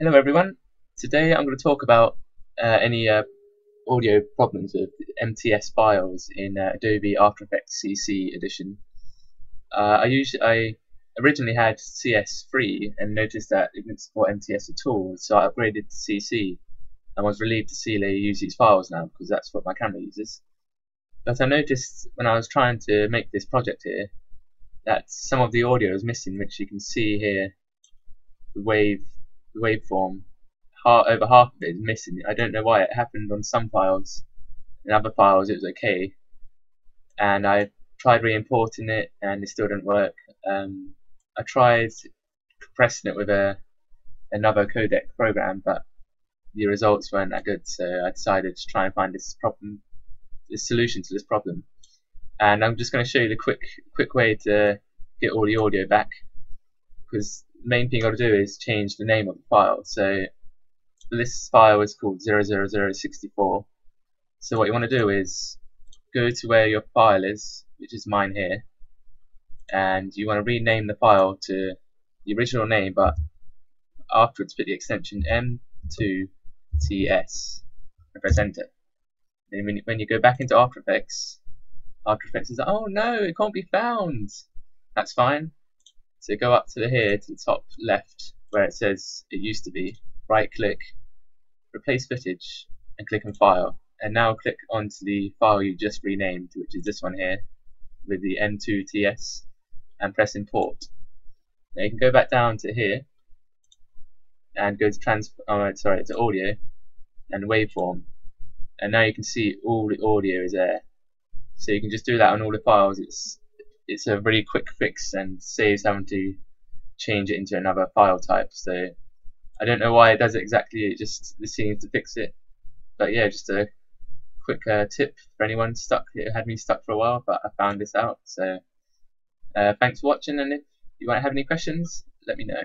Hello everyone. Today I'm going to talk about uh, any uh, audio problems with MTS files in uh, Adobe After Effects CC edition. Uh, I usually I originally had CS3 and noticed that it didn't support MTS at all, so I upgraded to CC and was relieved to see they use these files now because that's what my camera uses. But I noticed when I was trying to make this project here that some of the audio is missing, which you can see here. The wave waveform, over half of it is missing. I don't know why it happened on some files. In other files, it was okay. And I tried re-importing it, and it still didn't work. Um, I tried compressing it with a another codec program, but the results weren't that good. So I decided to try and find this problem, this solution to this problem. And I'm just going to show you the quick quick way to get all the audio back because main thing to do is change the name of the file. So this file is called 00064. So what you want to do is go to where your file is, which is mine here, and you want to rename the file to the original name, but afterwards put the extension M2TS and press enter. Then when when you go back into After Effects, After Effects is like, oh no, it can't be found. That's fine. So go up to the here to the top left where it says it used to be, right click, replace footage and click on file. And now click onto the file you just renamed which is this one here with the M2TS and press import. Now you can go back down to here and go to trans oh, sorry to audio and waveform. And now you can see all the audio is there. So you can just do that on all the files. It's it's a really quick fix and saves having to change it into another file type. So I don't know why it does it exactly. It just this seems to fix it. But yeah, just a quick uh, tip for anyone stuck. It had me stuck for a while, but I found this out. So uh, thanks for watching, and if you want to have any questions, let me know.